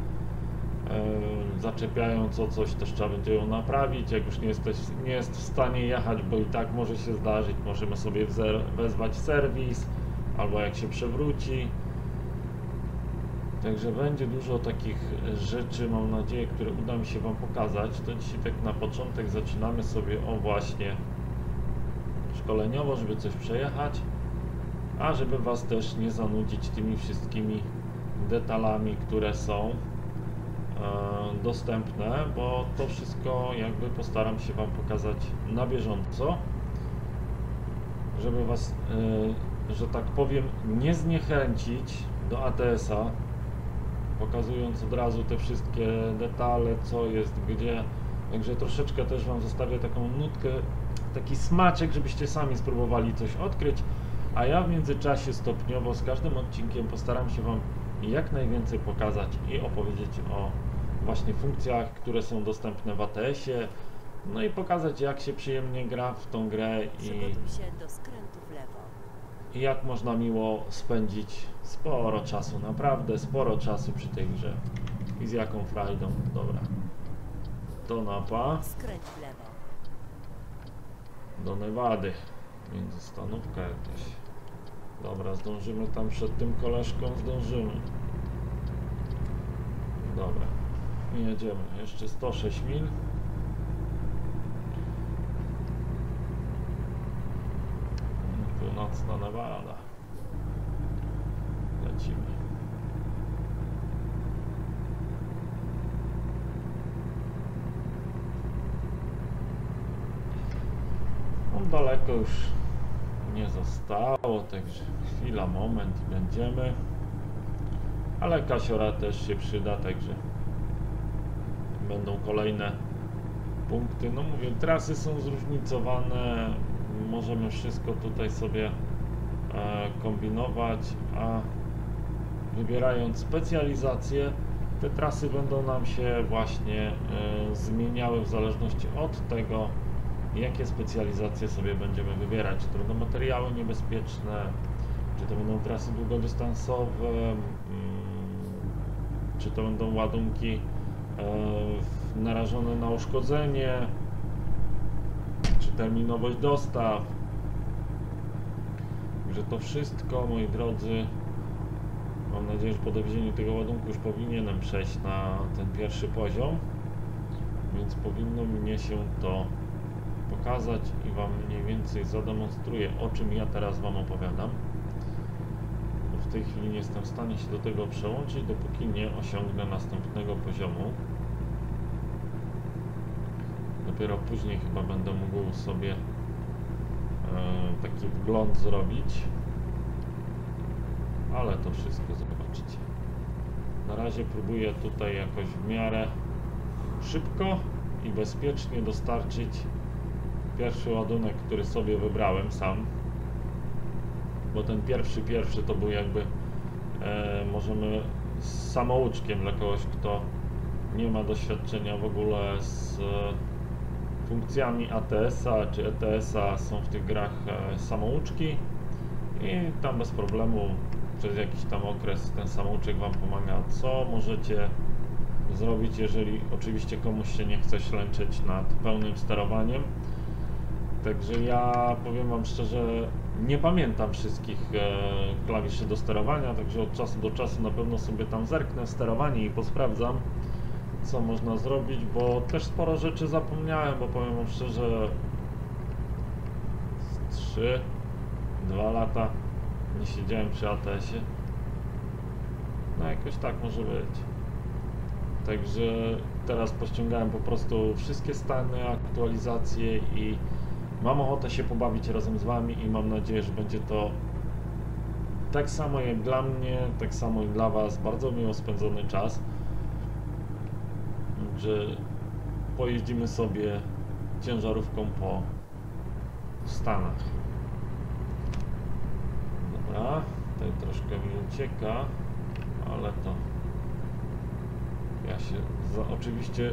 Yy, zaczepiając o coś, też trzeba będzie ją naprawić. Jak już nie, jesteś, nie jest w stanie jechać, bo i tak może się zdarzyć, możemy sobie wezwać serwis albo jak się przewróci. Także będzie dużo takich rzeczy, mam nadzieję, które uda mi się Wam pokazać. To dzisiaj tak na początek zaczynamy sobie o właśnie szkoleniowo, żeby coś przejechać, a żeby Was też nie zanudzić tymi wszystkimi detalami, które są e, dostępne, bo to wszystko jakby postaram się Wam pokazać na bieżąco, żeby Was, e, że tak powiem, nie zniechęcić do ATS-a, pokazując od razu te wszystkie detale, co jest gdzie. Także troszeczkę też Wam zostawię taką nutkę, taki smaczek, żebyście sami spróbowali coś odkryć, a ja w międzyczasie stopniowo z każdym odcinkiem postaram się Wam jak najwięcej pokazać i opowiedzieć o właśnie funkcjach, które są dostępne w ATS-ie, no i pokazać jak się przyjemnie gra w tą grę i, Przygotuj się do skrętu w lewo. I jak można miło spędzić sporo czasu, naprawdę sporo czasu przy tej grze. I z jaką frajdą, dobra. Do Napa, Skręć w lewo. do Nevady, między stanówka jakaś. Dobra, zdążymy tam przed tym koleżką, zdążymy. Dobra, jedziemy. Jeszcze 106 mil. Północna Nevada. Lecimy. No daleko już nie zostało, także chwila, moment i będziemy. Ale kasiora też się przyda, także będą kolejne punkty. No mówię, trasy są zróżnicowane, możemy wszystko tutaj sobie e, kombinować, a wybierając specjalizację, te trasy będą nam się właśnie e, zmieniały w zależności od tego, jakie specjalizacje sobie będziemy wybierać. Czy to będą materiały niebezpieczne, czy to będą trasy długodystansowe, mm, czy to będą ładunki e, narażone na uszkodzenie, terminowość dostaw. Także to wszystko, moi drodzy, mam nadzieję, że po dowiezieniu tego ładunku już powinienem przejść na ten pierwszy poziom, więc powinno mnie się to pokazać i Wam mniej więcej zademonstruję, o czym ja teraz Wam opowiadam. tej chwili nie jestem w stanie się do tego przełączyć, dopóki nie osiągnę następnego poziomu. Dopiero później chyba będę mógł sobie e, taki wgląd zrobić. Ale to wszystko zobaczycie. Na razie próbuję tutaj jakoś w miarę szybko i bezpiecznie dostarczyć pierwszy ładunek, który sobie wybrałem sam. Bo ten pierwszy, pierwszy to był jakby e, możemy z samouczkiem dla kogoś, kto nie ma doświadczenia w ogóle z funkcjami ATS-a czy ETS-a są w tych grach e, samouczki i tam bez problemu przez jakiś tam okres ten samouczek Wam pomaga, co możecie zrobić, jeżeli oczywiście komuś się nie chce ślęczeć nad pełnym sterowaniem. Także ja powiem Wam szczerze, nie pamiętam wszystkich e, klawiszy do sterowania, także od czasu do czasu na pewno sobie tam zerknę sterowanie i posprawdzam, co można zrobić, bo też sporo rzeczy zapomniałem, bo powiem Wam szczerze, 3, 2 lata nie siedziałem przy ATS-ie. No jakoś tak może być. Także teraz pościągałem po prostu wszystkie stany, aktualizacje i mam ochotę się pobawić razem z Wami i mam nadzieję, że będzie to tak samo jak dla mnie, tak samo i dla Was bardzo miło spędzony czas, że pojeździmy sobie ciężarówką po Stanach. Dobra, tutaj troszkę mi ucieka, ale to ja się za, oczywiście y,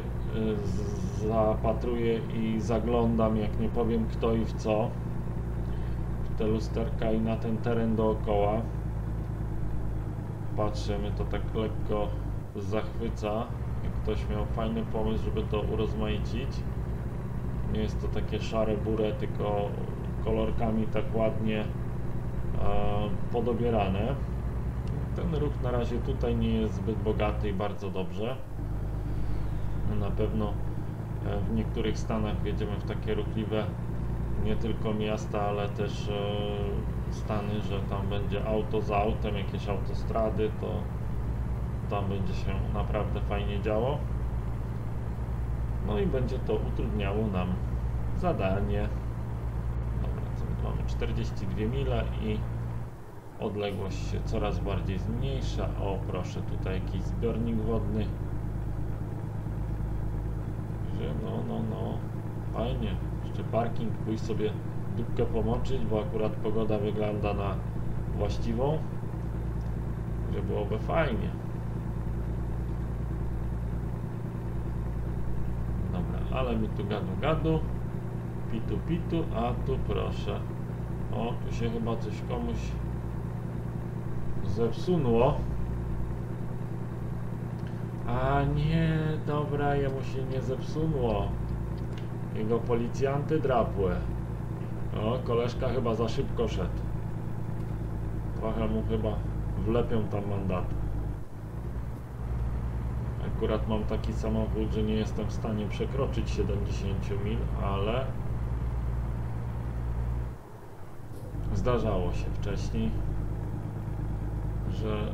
zapatruję i zaglądam, jak nie powiem kto i w co, w te lusterka i na ten teren dookoła. Patrzę, mnie to tak lekko zachwyca. Ktoś miał fajny pomysł, żeby to urozmaicić. Nie jest to takie szare burę, tylko kolorkami tak ładnie e, podobierane. Ten ruch na razie tutaj nie jest zbyt bogaty i bardzo dobrze. Na pewno e, w niektórych stanach wjedziemy w takie ruchliwe nie tylko miasta, ale też e, stany, że tam będzie auto za autem, jakieś autostrady, to tam będzie się naprawdę fajnie działo. No i będzie to utrudniało nam zadanie. Dobra, co mamy? 42 mile i odległość się coraz bardziej zmniejsza. O, proszę, tutaj jakiś zbiornik wodny. Że no, no, no, fajnie. Jeszcze parking, pójść sobie dupkę pomoczyć, bo akurat pogoda wygląda na właściwą. Że byłoby fajnie. Dobra, ale mi tu gadu gadu. Pitu pitu, a tu proszę. O, tu się chyba coś komuś zepsunło. A nie, dobra, jemu się nie zepsunło. Jego policjanty drapły. O, koleżka chyba za szybko szedł. Trochę mu chyba wlepią tam mandatu. Akurat mam taki samochód, że nie jestem w stanie przekroczyć 70 mil, ale zdarzało się wcześniej, że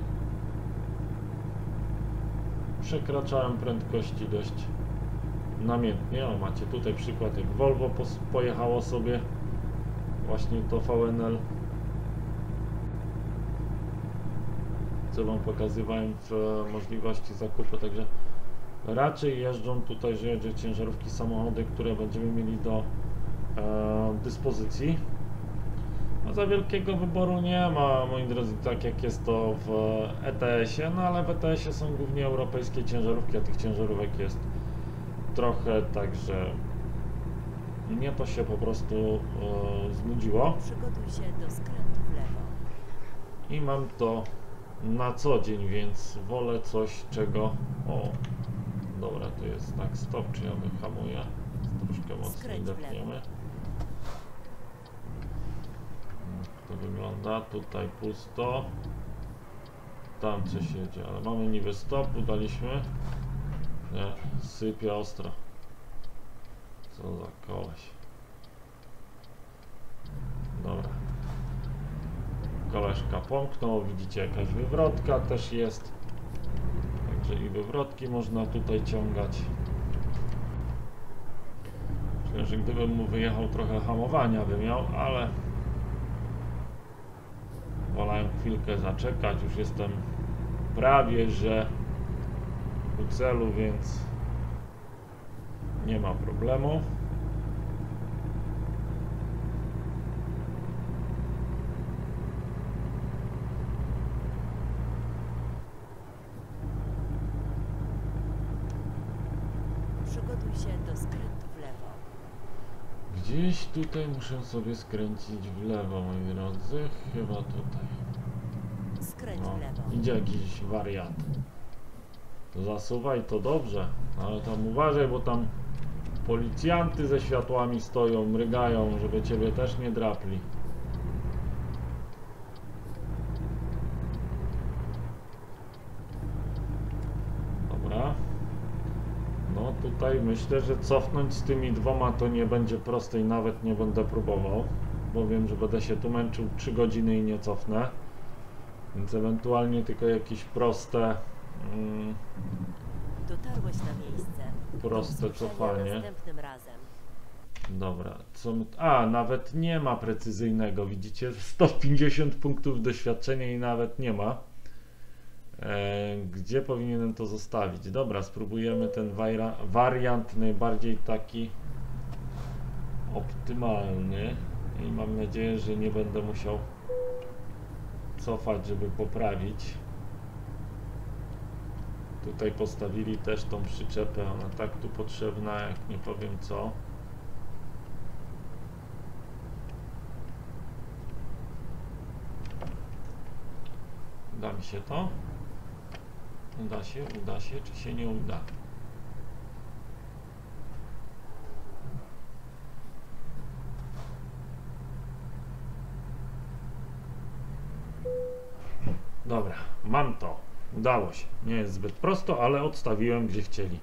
przekraczałem prędkości dość namiętnie. O, macie tutaj przykład, jak Volvo pojechało sobie właśnie to VNL. Co Wam pokazywałem w e, możliwości zakupu, także raczej jeżdżą tutaj, że jedzie ciężarówki, samochody, które będziemy mieli do e, dyspozycji. No za wielkiego wyboru nie ma, moi drodzy, tak jak jest to w ETS-ie, no ale w ETS-ie są głównie europejskie ciężarówki, a tych ciężarówek jest trochę, także mnie to się po prostu e, znudziło Przygotuj się do skrętu w lewo. i mam to na co dzień, więc wolę coś, czego... O, dobra, tu jest znak stop, czy ja wyhamuję, troszkę mocniej depniemy. Jak To wygląda, tutaj pusto. Tam coś jedzie, ale mamy niby stop, udaliśmy. Nie, sypie ostro. Co za koleś. Dobra. Koleżka pomknął. Widzicie, jakaś wywrotka też jest. Także i wywrotki można tutaj ciągać. Myślę, że gdybym mu wyjechał trochę hamowania by miał, ale wolałem chwilkę zaczekać. Już jestem prawie, że u celu, więc nie ma problemu. Przygotuj się do skrętu w lewo. Gdzieś tutaj muszę sobie skręcić w lewo, moi drodzy. Chyba tutaj. Skręć No, w lewo. idzie jakiś wariant. Zasuwaj to dobrze, ale tam uważaj, bo tam policjanty ze światłami stoją, mrygają, żeby ciebie też nie drapli. Dobra. No tutaj myślę, że cofnąć z tymi dwoma to nie będzie proste i nawet nie będę próbował, bo wiem, że będę się tu męczył 3 godziny i nie cofnę. Więc ewentualnie tylko jakieś proste, mm, Dotarłeś na miejsce. proste cofanie. Następnym razem. Dobra, co my... A, nawet nie ma precyzyjnego, widzicie? 150 punktów doświadczenia i nawet nie ma. E, gdzie powinienem to zostawić? Dobra, spróbujemy ten wariant najbardziej taki optymalny i mam nadzieję, że nie będę musiał cofać, żeby poprawić. Tutaj postawili też tą przyczepę, ona tak tu potrzebna, jak nie powiem co. Uda mi się to? Uda się, uda się, czy się nie uda? Dobra, mam to. Udało się. Nie jest zbyt prosto, ale odstawiłem gdzie chcieli.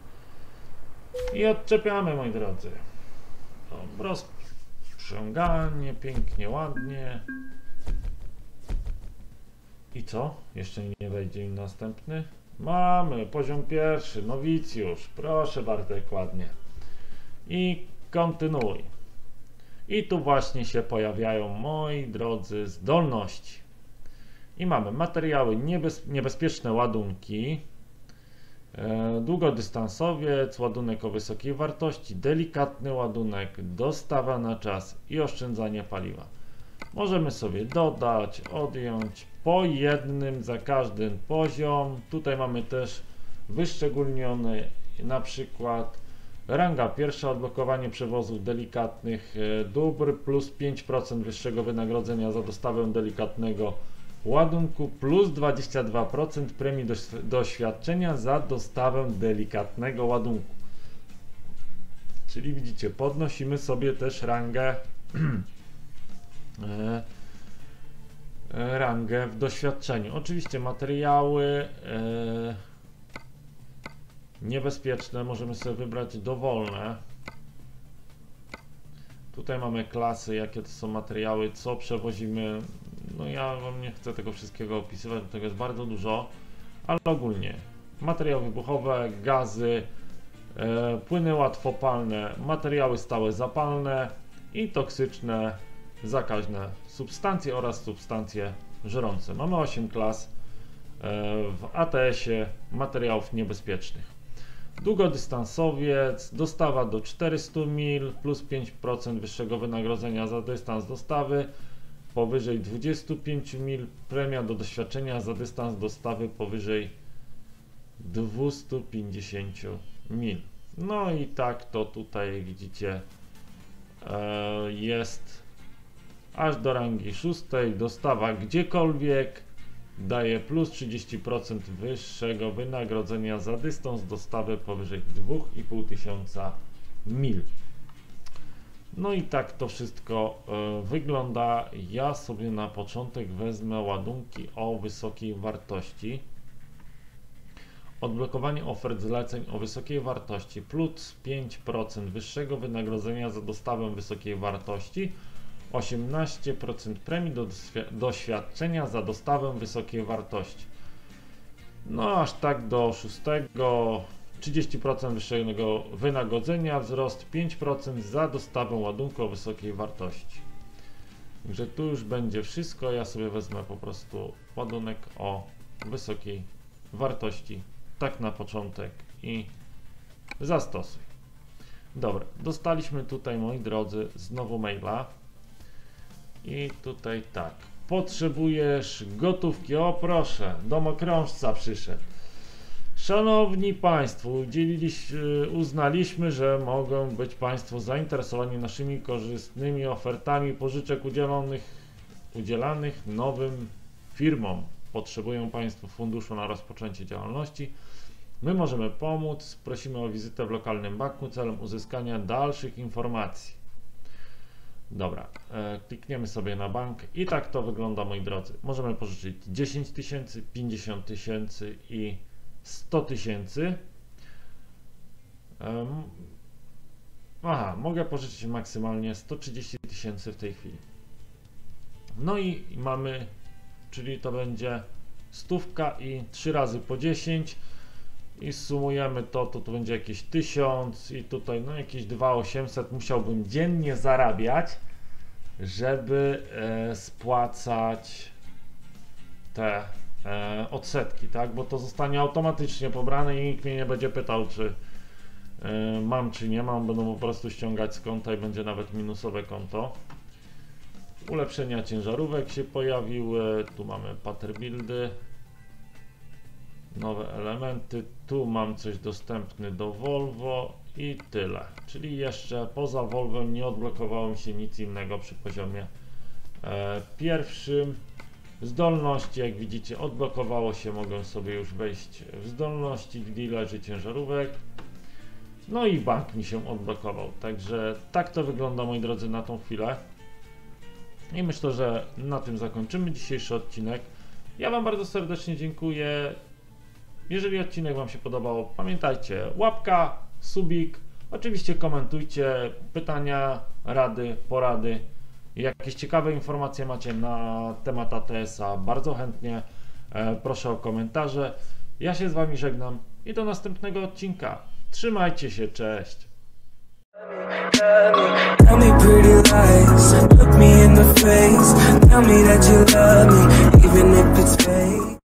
I odczepiamy, moi drodzy. To rozciąganie, pięknie, ładnie. I co? Jeszcze nie wejdzie im następny? Mamy, poziom pierwszy, nowicjusz. Proszę Bartek, ładnie. I kontynuuj. I tu właśnie się pojawiają, moi drodzy, zdolności. I mamy materiały niebez, niebezpieczne ładunki, e, długodystansowiec, ładunek o wysokiej wartości, delikatny ładunek, dostawa na czas i oszczędzanie paliwa. Możemy sobie dodać, odjąć po jednym za każdy poziom. Tutaj mamy też wyszczególniony na przykład ranga pierwsza odblokowanie przewozów delikatnych e, dóbr plus 5% wyższego wynagrodzenia za dostawę delikatnego ładunku plus 22% premii doś- doświadczenia za dostawę delikatnego ładunku. Czyli widzicie, podnosimy sobie też rangę rangę w doświadczeniu. Oczywiście materiały e, niebezpieczne możemy sobie wybrać dowolne. Tutaj mamy klasy, jakie to są materiały, co przewozimy. No ja wam nie chcę tego wszystkiego opisywać, bo tego jest bardzo dużo, ale ogólnie materiały wybuchowe, gazy, e, płyny łatwopalne, materiały stałe zapalne i toksyczne, zakaźne substancje oraz substancje żrące. Mamy 8 klas e, w ATS-ie materiałów niebezpiecznych. Długodystansowiec, dostawa do 400 mil plus 5% wyższego wynagrodzenia za dystans dostawy, powyżej 25 mil premia do doświadczenia za dystans dostawy powyżej 250 mil. No i tak to tutaj widzicie e, jest aż do rangi 6, dostawa gdziekolwiek daje plus 30% wyższego wynagrodzenia za dystans dostawy powyżej 2,5 tysiąca mil. No i tak to wszystko e, wygląda. Ja sobie na początek wezmę ładunki o wysokiej wartości. Odblokowanie ofert zleceń o wysokiej wartości plus 5% wyższego wynagrodzenia za dostawę wysokiej wartości 18% premii do doświ- doświadczenia za dostawę wysokiej wartości. No aż tak do 6. 30% wyższego wynagrodzenia, wzrost 5% za dostawę ładunku o wysokiej wartości. Także tu już będzie wszystko. Ja sobie wezmę po prostu ładunek o wysokiej wartości. Tak na początek i zastosuj. Dobra, dostaliśmy tutaj, moi drodzy, znowu maila. I tutaj tak. Potrzebujesz gotówki. O proszę, domokrążca przyszedł. Szanowni Państwo, y, uznaliśmy, że mogą być Państwo zainteresowani naszymi korzystnymi ofertami pożyczek udzielonych, udzielanych nowym firmom. Potrzebują Państwo funduszu na rozpoczęcie działalności. My możemy pomóc. Prosimy o wizytę w lokalnym banku celem uzyskania dalszych informacji. Dobra, e, klikniemy sobie na bank i tak to wygląda, moi drodzy. Możemy pożyczyć 10 tysięcy, 50 tysięcy i 100 tysięcy. Aha, mogę pożyczyć maksymalnie 130 tysięcy w tej chwili. No i mamy, czyli to będzie stówka i 3 razy po 10 i sumujemy to, to to będzie jakieś 1000 i tutaj no jakieś 2800 musiałbym dziennie zarabiać, żeby e, spłacać te e, odsetki, tak? Bo to zostanie automatycznie pobrane i nikt mnie nie będzie pytał, czy e, mam, czy nie mam. Będą po prostu ściągać z konta i będzie nawet minusowe konto. Ulepszenia ciężarówek się pojawiły. Tu mamy paterbuildy. Nowe elementy. Tu mam coś dostępny do Volvo i tyle. Czyli jeszcze poza Volvo nie odblokowało mi się nic innego przy poziomie e, pierwszym. Zdolności, jak widzicie, odblokowało się, mogę sobie już wejść w zdolności dealerzy ciężarówek. No i bank mi się odblokował. Także tak to wygląda, moi drodzy, na tą chwilę. I myślę, że na tym zakończymy dzisiejszy odcinek. Ja Wam bardzo serdecznie dziękuję. Jeżeli odcinek Wam się podobał, pamiętajcie, łapka, subik, oczywiście komentujcie pytania, rady, porady. Jakieś ciekawe informacje macie na temat ATS-a, bardzo chętnie e, proszę o komentarze. Ja się z Wami żegnam i do następnego odcinka. Trzymajcie się, cześć! Tell me pretty lies, look me in the face. Tell me that you love me, even if it's fake.